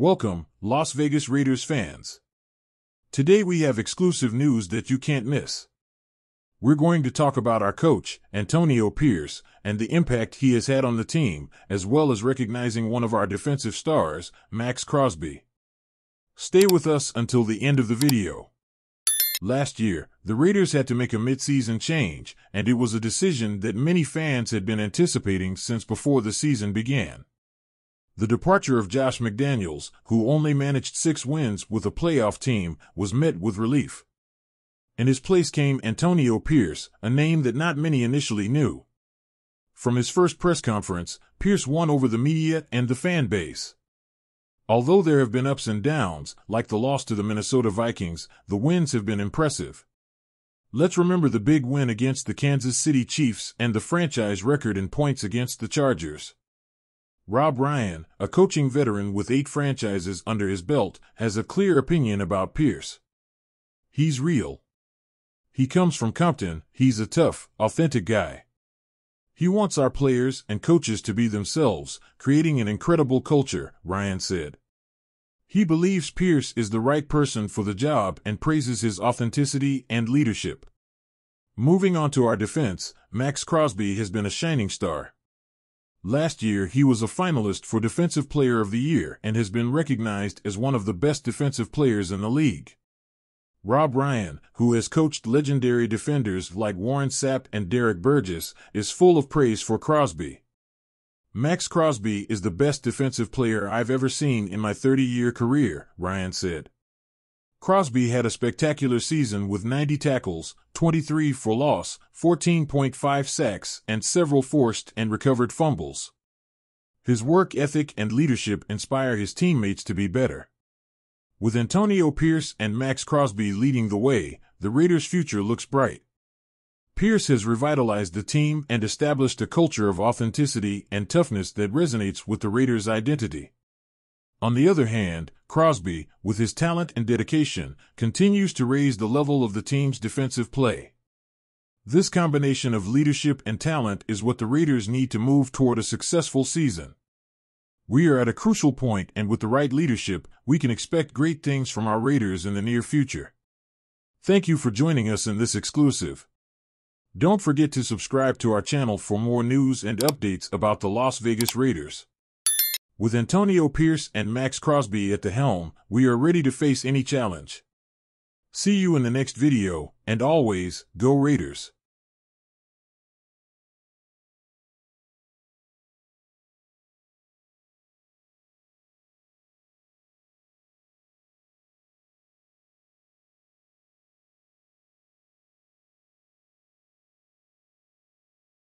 Welcome, Las Vegas Raiders fans. Today we have exclusive news that you can't miss. We're going to talk about our coach, Antonio Pierce, and the impact he has had on the team, as well as recognizing one of our defensive stars, Maxx Crosby. Stay with us until the end of the video. Last year, the Raiders had to make a midseason change, and it was a decision that many fans had been anticipating since before the season began. The departure of Josh McDaniels, who only managed six wins with a playoff team, was met with relief. In his place came Antonio Pierce, a name that not many initially knew. From his first press conference, Pierce won over the media and the fan base. Although there have been ups and downs, like the loss to the Minnesota Vikings, the wins have been impressive. Let's remember the big win against the Kansas City Chiefs and the franchise record in points against the Chargers. Rob Ryan, a coaching veteran with eight franchises under his belt, has a clear opinion about Pierce. He's real. He comes from Compton, he's a tough, authentic guy. He wants our players and coaches to be themselves, creating an incredible culture, Ryan said. He believes Pierce is the right person for the job and praises his authenticity and leadership. Moving on to our defense, Maxx Crosby has been a shining star. Last year, he was a finalist for Defensive Player of the Year and has been recognized as one of the best defensive players in the league. Rob Ryan, who has coached legendary defenders like Warren Sapp and Derrick Burgess, is full of praise for Crosby. Maxx Crosby is the best defensive player I've ever seen in my 30 year career, Ryan said. Crosby had a spectacular season with 90 tackles, 23 for loss, 14.5 sacks, and several forced and recovered fumbles. His work ethic and leadership inspire his teammates to be better. With Antonio Pierce and Maxx Crosby leading the way, the Raiders' future looks bright. Pierce has revitalized the team and established a culture of authenticity and toughness that resonates with the Raiders' identity. On the other hand, Crosby, with his talent and dedication, continues to raise the level of the team's defensive play. This combination of leadership and talent is what the Raiders need to move toward a successful season. We are at a crucial point, and with the right leadership, we can expect great things from our Raiders in the near future. Thank you for joining us in this exclusive. Don't forget to subscribe to our channel for more news and updates about the Las Vegas Raiders. With Antonio Pierce and Maxx Crosby at the helm, we are ready to face any challenge. See you in the next video, and always, go Raiders!